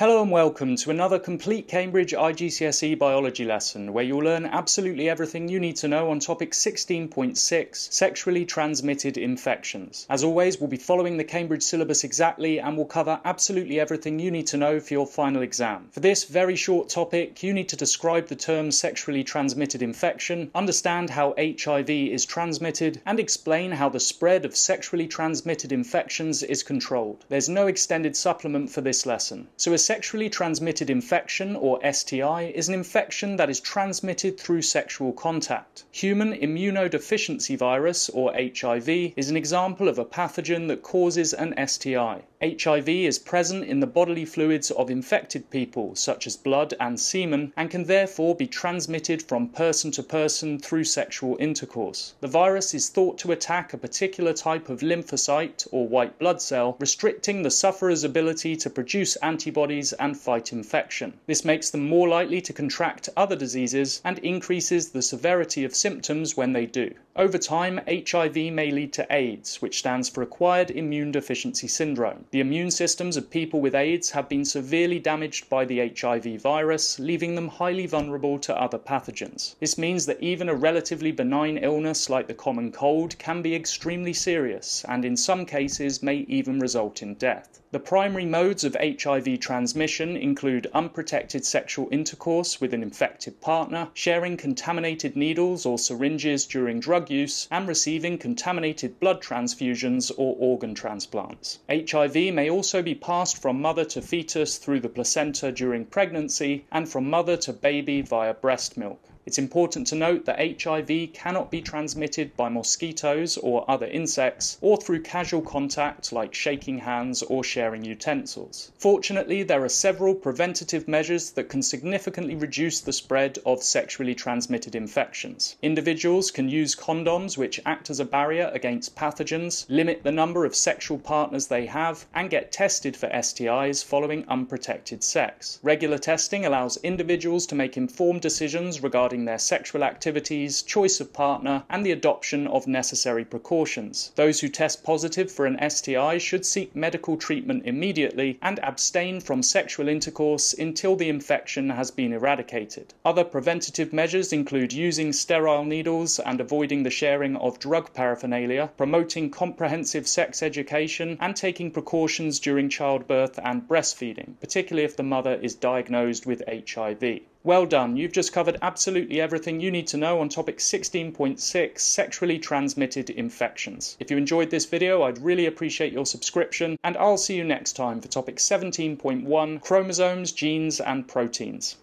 Hello and welcome to another complete Cambridge IGCSE biology lesson where you'll learn absolutely everything you need to know on topic 16.6 sexually transmitted infections. As always, we'll be following the Cambridge syllabus exactly and we'll cover absolutely everything you need to know for your final exam. For this very short topic, you need to describe the term sexually transmitted infection, understand how HIV is transmitted, and explain how the spread of sexually transmitted infections is controlled. There's no extended supplement for this lesson. So sexually transmitted infection, or STI, is an infection that is transmitted through sexual contact. Human immunodeficiency virus, or HIV, is an example of a pathogen that causes an STI. HIV is present in the bodily fluids of infected people, such as blood and semen, and can therefore be transmitted from person to person through sexual intercourse. The virus is thought to attack a particular type of lymphocyte or white blood cell, restricting the sufferer's ability to produce antibodies and fight infection. This makes them more likely to contract other diseases and increases the severity of symptoms when they do. Over time, HIV may lead to AIDS, which stands for Acquired Immune Deficiency Syndrome. The immune systems of people with AIDS have been severely damaged by the HIV virus, leaving them highly vulnerable to other pathogens. This means that even a relatively benign illness like the common cold can be extremely serious and in some cases may even result in death. The primary modes of HIV transmission include unprotected sexual intercourse with an infected partner, sharing contaminated needles or syringes during drug use, and receiving contaminated blood transfusions or organ transplants. HIV may also be passed from mother to fetus through the placenta during pregnancy and from mother to baby via breast milk. It's important to note that HIV cannot be transmitted by mosquitoes or other insects or through casual contact like shaking hands or sharing utensils. Fortunately, there are several preventative measures that can significantly reduce the spread of sexually transmitted infections. Individuals can use condoms which act as a barrier against pathogens, limit the number of sexual partners they have, and get tested for STIs following unprotected sex. Regular testing allows individuals to make informed decisions regarding regarding their sexual activities, choice of partner, and the adoption of necessary precautions. Those who test positive for an STI should seek medical treatment immediately and abstain from sexual intercourse until the infection has been eradicated. Other preventative measures include using sterile needles and avoiding the sharing of drug paraphernalia, promoting comprehensive sex education, and taking precautions during childbirth and breastfeeding, particularly if the mother is diagnosed with HIV. Well done, you've just covered absolutely everything you need to know on topic 16.6 sexually transmitted infections. If you enjoyed this video, I'd really appreciate your subscription, and I'll see you next time for topic 17.1 chromosomes, genes, and proteins.